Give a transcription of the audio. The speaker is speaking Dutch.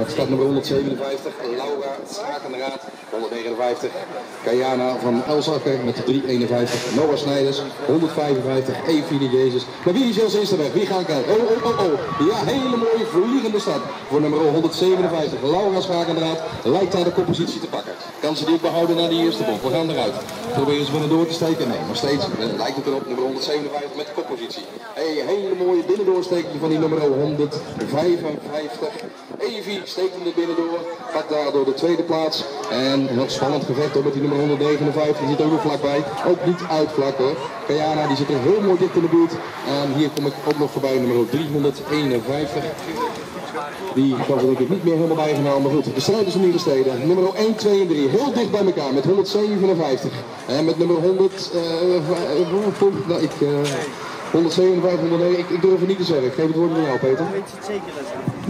met start nummer 157, Laura Schakenraad, 159, Kayana van Elzakker met 351, Noah Snijders, 155, Evine Jezus. Maar wie is als eerste weg? Wie gaan kijken? Oh, oh, oh, oh. Ja, hele mooie vliegende start voor nummer 157, Laura Schakenraad. Lijkt daar de koppositie te pakken. Kan ze die ook behouden naar die eerste bocht? We gaan eruit. Proberen ze binnen door te steken? Nee, maar steeds lijkt het erop. Nummer 157 met de koppositie. Hey, hele mooie binnendoorsteking van die nummer 155. Evie steekt hem er binnendoor. Gaat daar door de tweede plaats. En nog spannend gevecht hoor, met die nummer 159. Die zit ook nog vlakbij. Ook niet uit vlak hoor. Kayana die zit er heel mooi dicht in de buurt. En hier kom ik ook nog voorbij, nummer 351. Die kan er denk ik niet meer helemaal bijgenomen. Maar goed, de strijd is om hier steden. Nummer 1, 2 en 3. Heel dicht bij elkaar met 157. En met nummer 100. Uh, nou, ik, uh, 157, 109. Ik, ik durf het niet te zeggen. Ik geef het woord aan jou, Peter. Je het zeker?